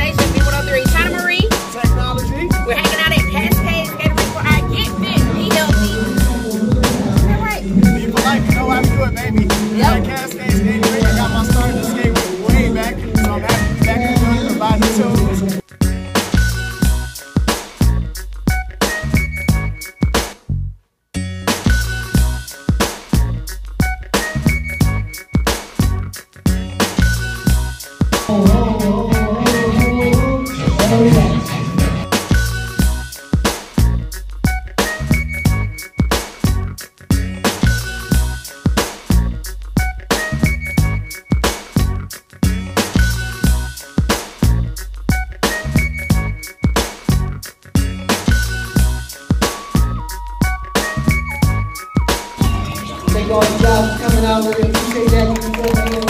Station, V103, China Marie. Teknology. We're hanging out at Cascade Skating for our Get Fit, be healthy. All right. People like to know how to do it, baby. Yep. At very much. Thank you coming out. Really appreciate that.